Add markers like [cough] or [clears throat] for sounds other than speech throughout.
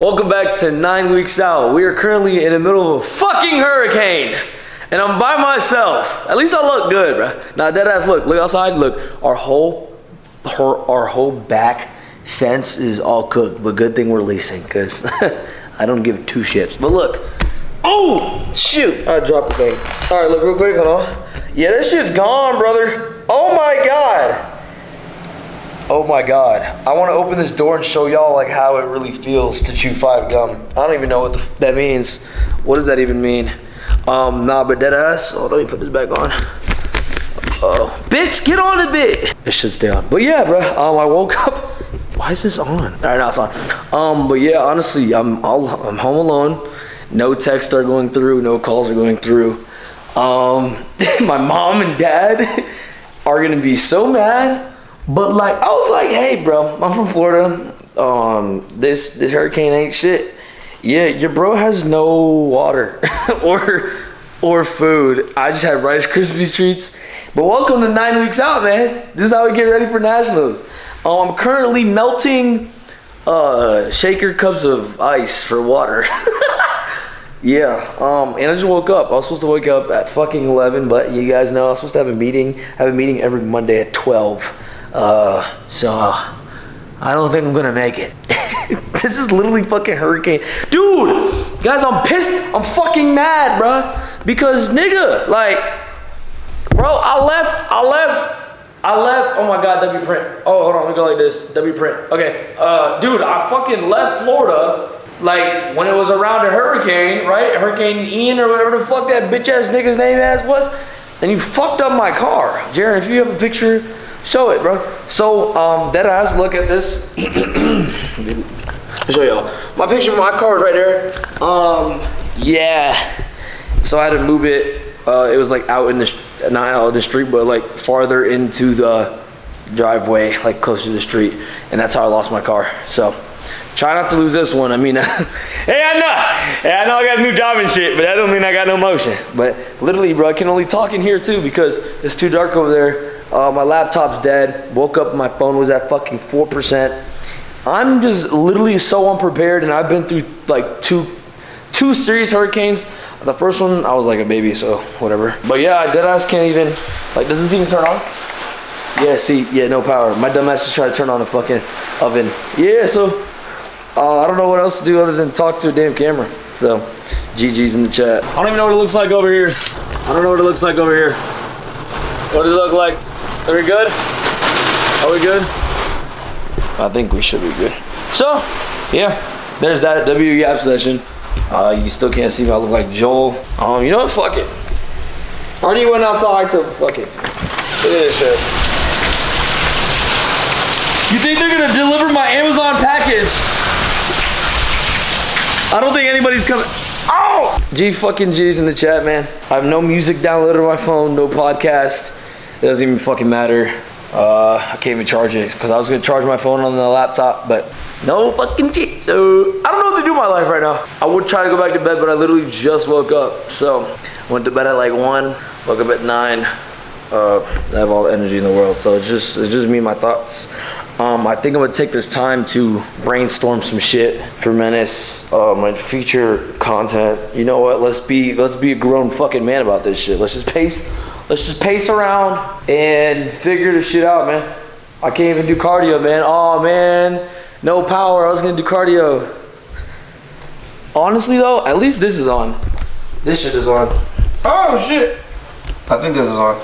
Welcome back to Nine Weeks Out. We are currently in the middle of a fucking hurricane. And I'm by myself. At least I look good. Now dead ass look. Look outside. Look. Our whole her, our whole back fence is all cooked. But good thing we're leasing, because [laughs] I don't give two shits. But look. Oh shoot. I dropped the thing. Alright, look real quick, hold on. Yeah, this shit's gone, brother. Oh my god. Oh my god. I want to open this door and show y'all like how it really feels to chew five gum. I don't even know what that means. What does that even mean? Um, nah, but dead ass. Oh, let me put this back on. Oh, bitch, get on a bit. It should stay on. But yeah, bro. Um, I woke up. Why is this on? All right, now it's on. Um, but yeah, honestly, I'm all I'm home alone. No texts are going through. No calls are going through. Um, [laughs] my mom and dad [laughs] are gonna be so mad. But like, I was like, hey, bro, I'm from Florida. Um, this this hurricane ain't shit. Yeah, your bro has no water [laughs] or or food. I just had Rice Krispies treats. But welcome to nine weeks out, man. This is how we get ready for nationals. Um, I'm currently melting uh, shaker cups of ice for water. [laughs] Yeah, um, and I just woke up. I was supposed to wake up at fucking 11, but you guys know I was supposed to have a meeting. I have a meeting every Monday at 12. Uh, so I don't think I'm gonna make it. [laughs] this is literally fucking hurricane. Dude, guys, I'm pissed. I'm fucking mad, bruh. Because nigga, like, bro, I left, I left, I left. Oh my god, W print. Oh, hold on, let me go like this. W print. Okay, uh, dude, I fucking left Florida like when it was around a hurricane, right? Hurricane Ian or whatever the fuck that bitch ass nigga's name as was. And you fucked up my car. Jeren, if you have a picture, show it, bro. So, um, that ass, look at this. [clears throat] Show y'all. My picture of my car is right there. Um, yeah. So I had to move it. Uh, it was like out in the, not out in the street, but like farther into the driveway, like closer to the street. And that's how I lost my car. So, Try not to lose this one. I mean, [laughs] hey, I know, hey, I know I got a new job and shit, but that don't mean I got no motion. But literally, bro, I can only talk in here too because it's too dark over there. Uh, my laptop's dead. Woke up, my phone was at fucking four percent. I'm just literally so unprepared, and I've been through like two, two serious hurricanes. The first one, I was like a baby, so whatever. But yeah, I deadass can't even. Like, does this even turn on? Yeah, see, yeah, no power. My dumbass just tried to turn on the fucking oven. Yeah, so uh, I don't know what else to do other than talk to a damn camera. So, GG's in the chat. I don't even know what it looks like over here. I don't know what it looks like over here. What does it look like? Are we good? Are we good? I think we should be good. So, yeah, there's that W Yap session. Uh, you still can't see me. I look like Joel. Um, you know what? Fuck it. I already went outside to fuck it. Look at this shit. You think they're gonna deliver my Amazon package I don't think anybody's coming. Oh! G fucking G's in the chat, man. I have no music downloaded on my phone, no podcast. It doesn't even fucking matter. Uh, I can't even charge it because I was gonna charge my phone on the laptop, but no fucking G. So I don't know what to do with my life right now. I would try to go back to bed, but I literally just woke up. So went to bed at like one, woke up at nine. Uh, I have all the energy in the world, so it's just it's just me and my thoughts. Um, I think I'm gonna take this time to brainstorm some shit for Menace, uh, my future content. You know what? Let's be let's be a grown fucking man about this shit. Let's just pace, let's just pace around and figure this shit out, man. I can't even do cardio, man. Oh man, no power. I was gonna do cardio. Honestly though, at least this is on. This shit is on. Oh shit. I think this is on.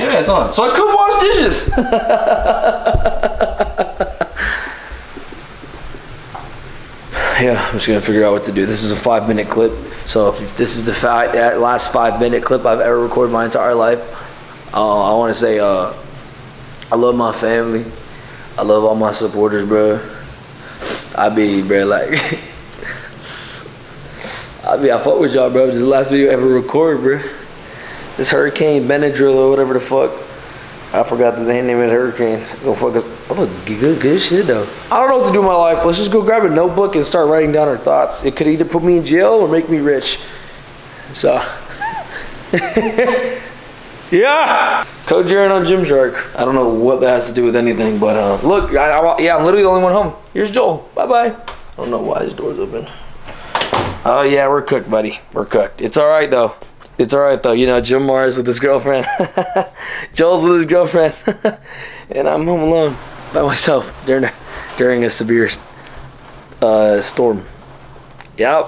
Yeah, it's on. So I could wash dishes. [laughs] yeah, I'm just gonna figure out what to do. This is a five minute clip. So if, if this is the fi last five minute clip I've ever recorded my entire life, uh, I want to say uh, I love my family. I love all my supporters, bro. I be, bro, like, [laughs] I be, I fuck with y'all, bro. This is the last video I ever recorded, bro. This Hurricane Benadryl or whatever the fuck. I forgot the name of the hurricane. Go fuck us. Oh, good, good shit though. I don't know what to do in my life. Let's just go grab a notebook and start writing down our thoughts. It could either put me in jail or make me rich. So, [laughs] yeah. Code Jeren on Gymshark. I don't know what that has to do with anything, but uh, look, I, I, yeah, I'm literally the only one home. Here's Joel. Bye bye. I don't know why his door's open. Oh yeah, we're cooked, buddy. We're cooked. It's all right though. It's all right though. You know, Jim Mars with his girlfriend. [laughs] Joel's with his girlfriend, [laughs] and I'm home alone by myself during a, during a severe uh, storm. Yep.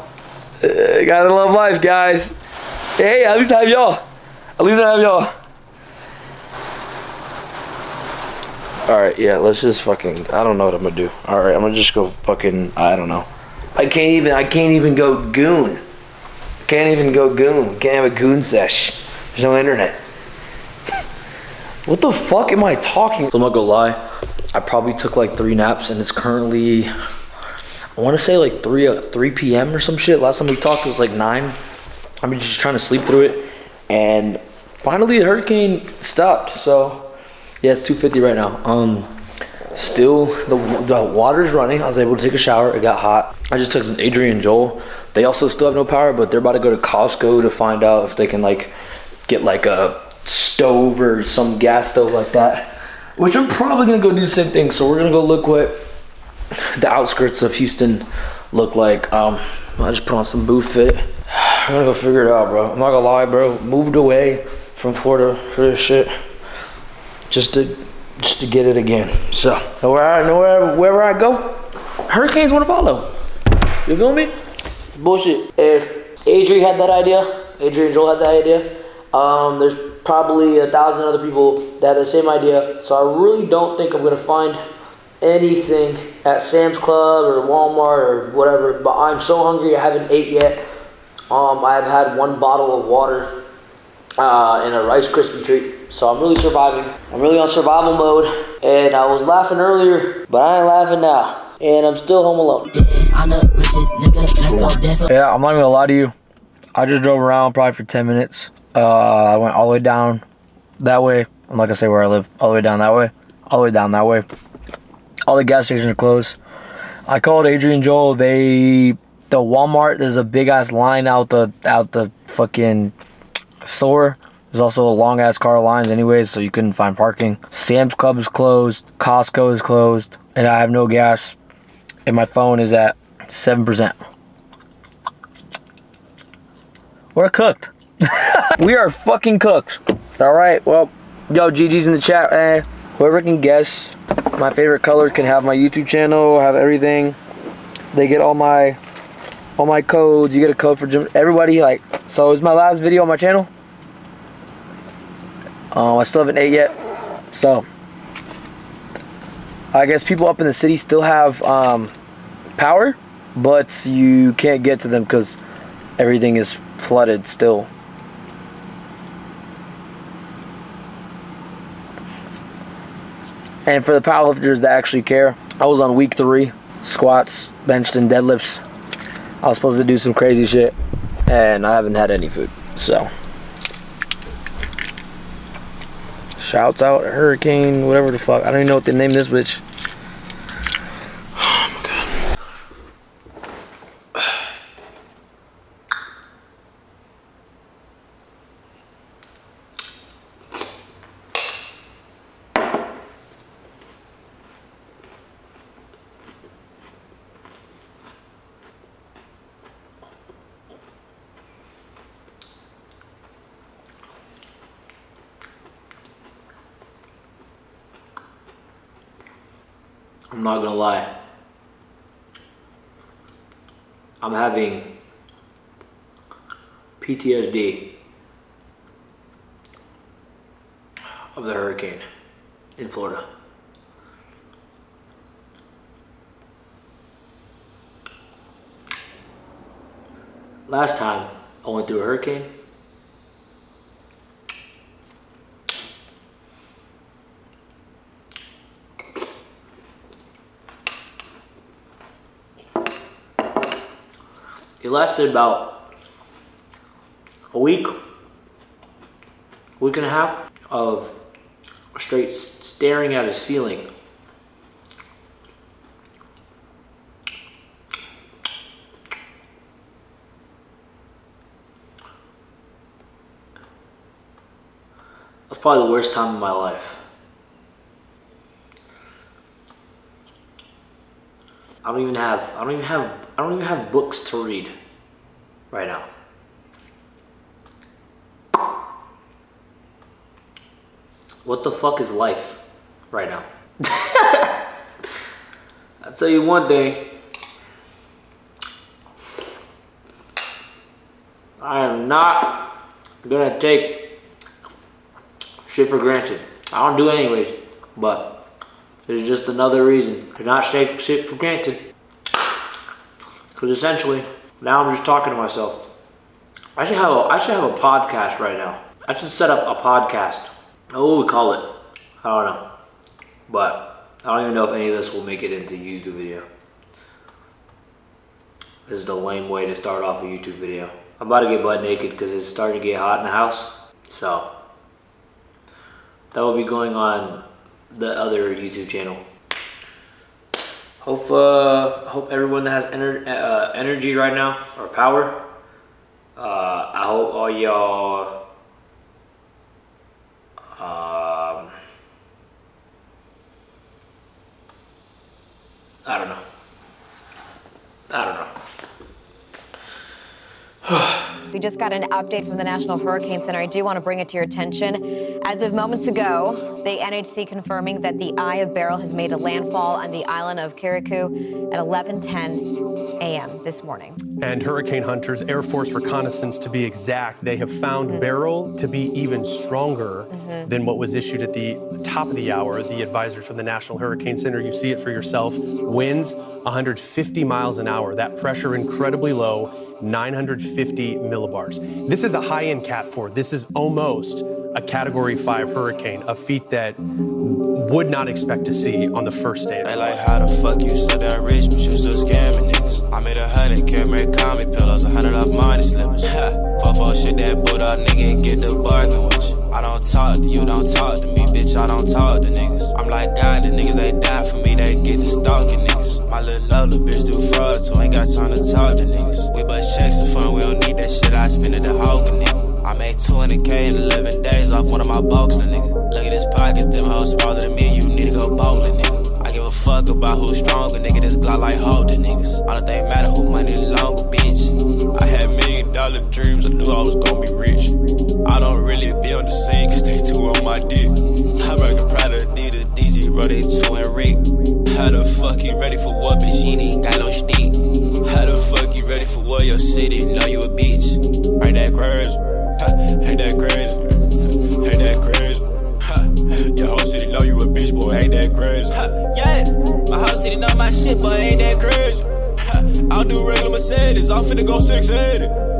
Uh, gotta love life, guys. Hey, at least I have y'all. At least I have y'all. Alright, yeah, let's just fucking I don't know what I'm gonna do. Alright, I'm gonna just go fucking I don't know. I can't even I can't even go goon. Can't even go goon. Can't have a goon sesh. There's no internet. [laughs] what the fuck am I talking? So I'm not gonna lie. I probably took like three naps and it's currently I wanna say like 3 uh, 3 p.m. or some shit. Last time we talked it was like 9. I'm just trying to sleep through it. And finally the hurricane stopped. So yeah, it's 250 right now. Um, still the the water's running. I was able to take a shower. It got hot. I just took Adri and Joel. They also still have no power, but they're about to go to Costco to find out if they can like get like a stove or some gas stove like that. Which I'm probably gonna go do the same thing. So we're gonna go look what the outskirts of Houston look like. Um, I just put on some boot fit. I'm [sighs] gonna go figure it out, bro. I'm not gonna lie, bro. Moved away from Florida for this shit just to just to get it again. So, so wherever wherever I go, hurricanes want to follow. You feel me? Bullshit. If Adri had that idea, Adri and Joel had that idea. Um, there's probably a thousand other people that have the same idea. So I really don't think I'm gonna find anything at Sam's Club or Walmart or whatever. But I'm so hungry. I haven't ate yet. Um, I've had one bottle of water uh, and a Rice Krispie treat. So I'm really surviving. I'm really on survival mode. And I was laughing earlier, but I ain't laughing now. And I'm still home alone. Yeah, I'm not gonna lie to you. I just drove around probably for 10 minutes. Uh, I went all the way down that way. I'm not gonna say where I live. All the way down that way. All the way down that way. All the gas stations are closed. I called Adri and Joel. They the Walmart. There's a big ass line out the out the fucking store. There's also a long ass car lines anyways, so you couldn't find parking. Sam's Club is closed. Costco is closed. And I have no gas. And my phone is at 7%. We're cooked. We are fucking cooks. Alright, well, yo, GG's in the chat, man. Whoever can guess my favorite color can have my YouTube channel, have everything. They get all my all my codes. You get a code for gym. Everybody, like, so it's my last video on my channel. Um, I still haven't ate yet. So, I guess people up in the city still have um, power, but you can't get to them because everything is flooded still. And for the powerlifters that actually care, I was on week three, squats, benched, and deadlifts. I was supposed to do some crazy shit, and I haven't had any food, so. Shouts out Hurricane, whatever the fuck. I don't even know what they name this bitch. I'm not gonna lie. I'm having PTSD of the hurricane in Florida. Last time I went through a hurricane, It lasted about a week, week and a half of straight staring at a ceiling. That's probably the worst time of my life. I'm don't even have I don't even have I don't even have books to read right now. What the fuck is life right now? [laughs] I'll tell you one day. I am not gonna take shit for granted. I don't do it anyways, but there's just another reason to not take shit for granted. Because essentially, now I'm just talking to myself. I should have a, I should have a podcast right now. I should set up a podcast. Would we call it? I don't know. But I don't even know if any of this will make it into YouTube video. This is the lame way to start off a YouTube video. I'm about to get butt naked because it's starting to get hot in the house. So that will be going on the other YouTube channel. Hope uh, hope everyone that has ener uh, energy right now or power. Uh, I hope all y'all. Um, I don't know. I don't know. We just got an update from the National Hurricane Center. I do want to bring it to your attention. As of moments ago, the NHC confirming that the Eye of Beryl has made a landfall on the island of Carriacou at 11:10 a.m. this morning. And hurricane hunters, Air Force reconnaissance to be exact, they have found Mm-hmm. Beryl to be even stronger Mm-hmm. than what was issued at the top of the hour. The advisors from the National Hurricane Center, you see it for yourself. Winds 150 miles an hour. That pressure incredibly low, 950 millibars. This is a high-end Cat 4. This is almost a Category 5 hurricane, a feat that would not expect to see on the first day. of like, how the fuck you so damn rich, but you still scamming niggas. I made a hundred, camera, comic pillows, a hundred off money slippers. Ha, [laughs] fuck fuck shit that boot up, nigga, and get the bargain with you. I don't talk to you, don't talk to me, bitch, I don't talk to niggas. I'm like, God, the niggas, they die for me, they get to stalking niggas. My little Lola, bitch, do fraud, too, ain't got time to talk to niggas. We bust checks for fun, we don't need that shit, I spend it the Hogan, nigga. I made 200k in 11 days off one of my the nigga. Look at his pockets, them hoes smaller than me, you need to go bowling, nigga. I give a fuck about who's stronger, nigga. This Glock like holding niggas. All the thing matter who money longer, bitch. I dollar dreams, I knew I was gonna be rich. I don't really be on the scene, cause they two on my dick. I'm rockin' Prada, Adidas, bro, they two and Rick. How the fuck you ready for what, bitch? You ain't got no stick. How the fuck you ready for what? Your city know you a bitch. Ain't that crazy? Ha, Ain't that crazy? Ain't that crazy? Ha, Your whole city know you a bitch, boy. Ain't that crazy? Ha, Yeah, my whole city know my shit, but ain't that crazy? I'll do regular Mercedes. I'm finna go 680.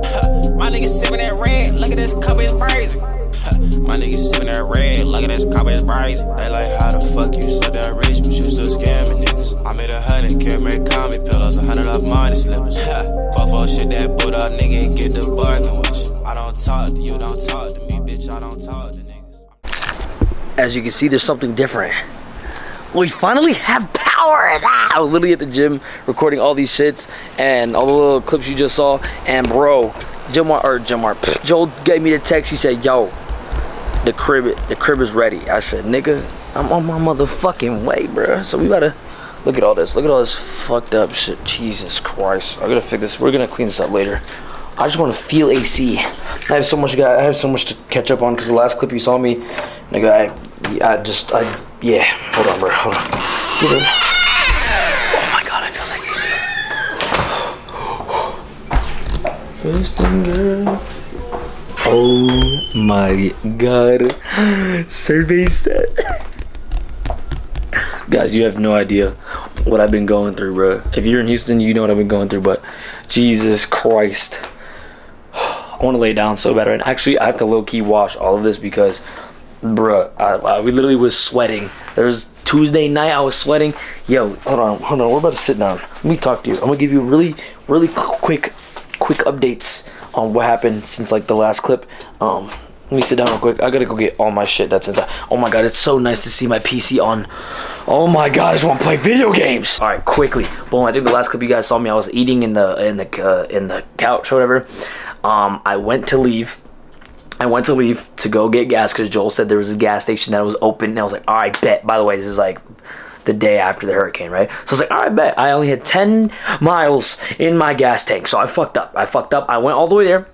My niggas sippin' that red. Look at this cup, it's crazy. My niggas sippin' that red. Look at this cup, it's crazy. They like, how the fuck you so damn rich, but you still scamming niggas? I made a hundred, camera, comic pillows, a hundred off money slippers. Fuck fuck shit that boot up, nigga, and get the bargain with you. I don't talk to you, don't talk to me, bitch. I don't talk to niggas. As you can see, there's something different. We finally have power. I was literally at the gym recording all these shits and all the little clips you just saw. And bro, Jomar or Jomar, pff, Joel gave me the text. He said, "Yo, the crib, the crib is ready." I said, "Nigga, I'm on my motherfucking way, bro." So we gotta look at all this. Look at all this fucked up shit. Jesus Christ, I gotta fix this. We're gonna clean this up later. I just want to feel AC. I have so much. I have so much to catch up on because the last clip you saw me, nigga, I, I just, I, yeah. Hold on, bro. Hold on. Get in. Oh my god, it feels like AC. Girl. Oh my god. Survey set. Guys, you have no idea what I've been going through, bro. If you're in Houston, you know what I've been going through, but Jesus Christ. [sighs] I want to lay down so bad now. Actually, I have to low key wash all of this because, bruh, I, I, we literally was sweating. There was Tuesday night, I was sweating. Yo, hold on, hold on. We're about to sit down. Let me talk to you. I'm gonna give you a really, really quick, quick updates on what happened since like the last clip. Um, let me sit down real quick. I gotta go get all my shit that's inside. Oh my god, it's so nice to see my PC on. Oh my god, I just want to play video games. All right, quickly. Boom. I think the last clip you guys saw me, I was eating in the in the uh, in the couch or whatever. Um, I went to leave. I went to leave to go get gas because Joel said there was a gas station that was open. And I was like, all right, bet. By the way, this is like the day after the hurricane, right? So I was like, all right, bet. I only had 10 miles in my gas tank. So I fucked up. I fucked up. I went all the way there.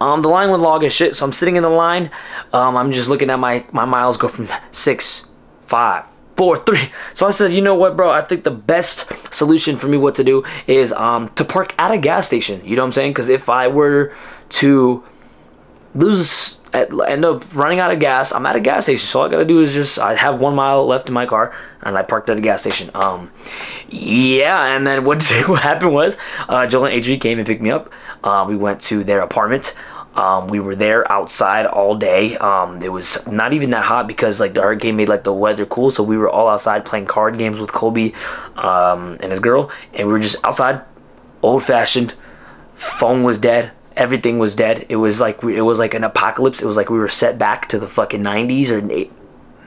Um, the line went log as shit. So I'm sitting in the line. Um, I'm just looking at my, my miles go from six, five, four, three. So I said, you know what, bro? I think the best solution for me what to do is um, to park at a gas station. You know what I'm saying? Because if I were to lose end up running out of gas. I'm at a gas station, so all I gotta do is just I have one mile left in my car, and I parked at a gas station. Um, yeah, and then what [laughs] what happened was uh, Joel and Adri came and picked me up. Uh, we went to their apartment. Um, we were there outside all day. Um, it was not even that hot because like the hurricane made like the weather cool, so we were all outside playing card games with Kobe um, and his girl, and we were just outside, old fashioned. Phone was dead everything was dead. It was like it was like an apocalypse. It was like we were set back to the fucking 90s or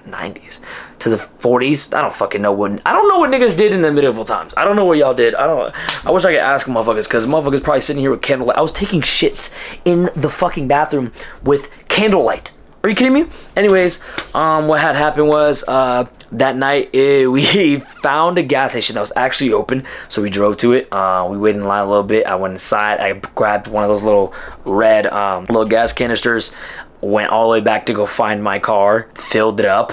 90s to the 40s. I don't fucking know what I don't know what niggas did in the medieval times. I don't know what y'all did. I don't. I wish I could ask motherfuckers because motherfuckers probably sitting here with candlelight. I was taking shits in the fucking bathroom with candlelight. Are you kidding me? Anyways, um, what had happened was uh, that night it, [laughs] we found a gas station that was actually open, so we drove to it. Uh, we waited in line a little bit. I went inside. I grabbed one of those little red um, little gas canisters. Went all the way back to go find my car. Filled it up.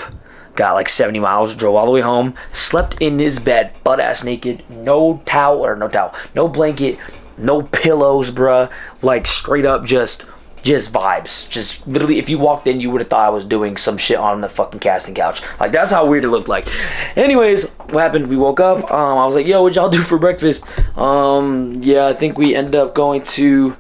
Got like 70 miles. Drove all the way home. Slept in his bed, butt ass naked. No towel or no towel, no blanket, no pillows, bruh. Like straight up just just vibes. Just literally, if you walked in, you would have thought I was doing some shit on the fucking casting couch. Like that's how weird it looked like. Anyways, what happened? We woke up. Um, I was like, "Yo, what y'all do for breakfast?" Um, yeah, I think we ended up going to.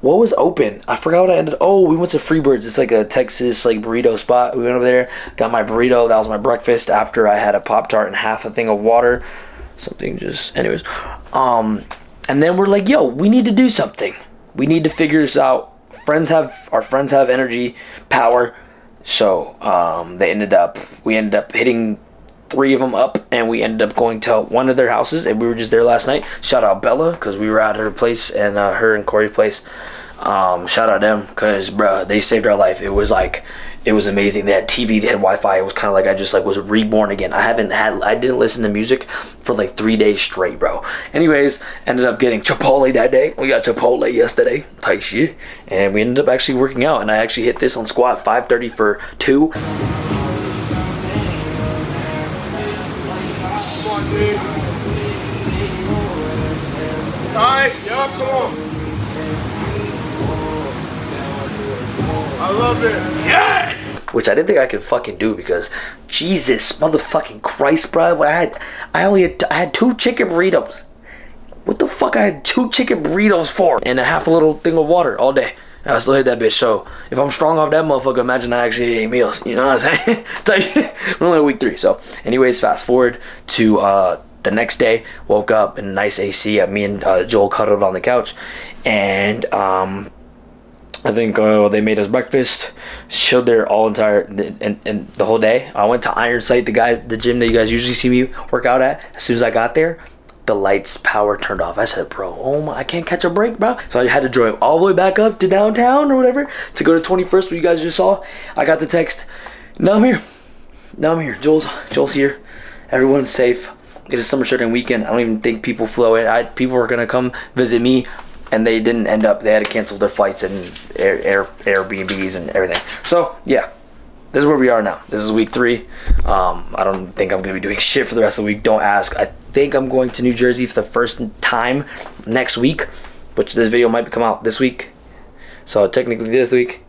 What was open? I forgot what I ended. Oh, we went to Freebirds. It's like a Texas like burrito spot. We went over there, got my burrito. That was my breakfast. After I had a pop tart and half a thing of water. Something just, anyways. Um, and then we're like, "Yo, we need to do something. We need to figure this out." Friends have our friends have energy, power. So um, they ended up we ended up hitting three of them up, and we ended up going to one of their houses, and we were just there last night. Shout out Bella because we were at her place and uh, her and Corey's place. Um, shout out them because bro, they saved our life. It was like it was amazing. They had TV, they had Wi-Fi. It was kind of like I just like was reborn again. I haven't had, I didn't listen to music for like three days straight, bro. Anyways, ended up getting Chipotle that day. We got Chipotle yesterday, tight shit, and we ended up actually working out. And I actually hit this on squat 5:30 for two. Tight, yup, come on. I love it. Yes! Which I didn't think I could fucking do because Jesus motherfucking Christ, bro. I had I only had I had two chicken burritos. What the fuck I had two chicken burritos for? And a half a little thing of water all day. I still hit that bitch. So if I'm strong off that motherfucker, imagine I actually ate meals. You know what I'm saying? [laughs] [laughs] We're only week three. So anyways, fast forward to uh, the next day. Woke up in nice AC. Me and uh, Joel cuddled on the couch, and um, I think uh, they made us breakfast, chilled there all entire and, and the whole day. I went to Iron Sight, the guys, the gym that you guys usually see me work out at. As soon as I got there, the lights power turned off. I said, bro, oh my, I can't catch a break, bro. So I had to drive all the way back up to downtown or whatever to go to 21st, what you guys just saw. I got the text. Now I'm here. Now I'm here. Joel's Joel's here. Everyone's safe. It is summer shutdown weekend. I don't even think people flow in. I, people are gonna come visit me and they didn't end up. They had to cancel their flights and air, air Airbnbs and everything. So yeah, this is where we are now. This is week three. Um, I don't think I'm gonna be doing [laughs] shit for the rest of the week. Don't ask. I think I'm going to New Jersey for the first time next week, which this video might come out this week. So technically this week,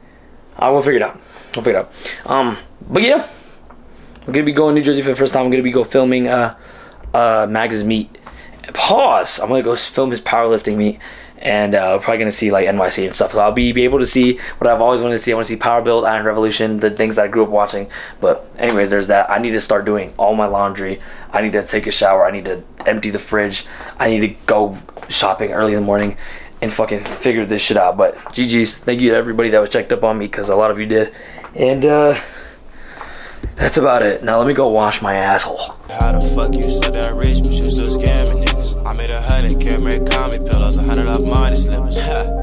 I will figure it out. We'll figure it out. Um, but yeah, I'm gonna be going to New Jersey for the first time. I'm gonna be go filming uh, uh, Mag's meet. Pause. I'm gonna go film his powerlifting meet and uh, probably gonna see like NYC and stuff. So I'll be, be able to see what I've always wanted to see. I want to see Power Build, Iron Revolution, the things that I grew up watching. But anyways, there's that. I need to start doing all my laundry. I need to take a shower. I need to empty the fridge. I need to go shopping early in the morning and fucking figure this shit out. But GG's, thank you to everybody that was checked up on me because a lot of you did. And uh, that's about it. Now let me go wash my asshole. How the fuck you so that rich, but you still scamming niggas? I made a hundred, a hundred off money slippers. [laughs]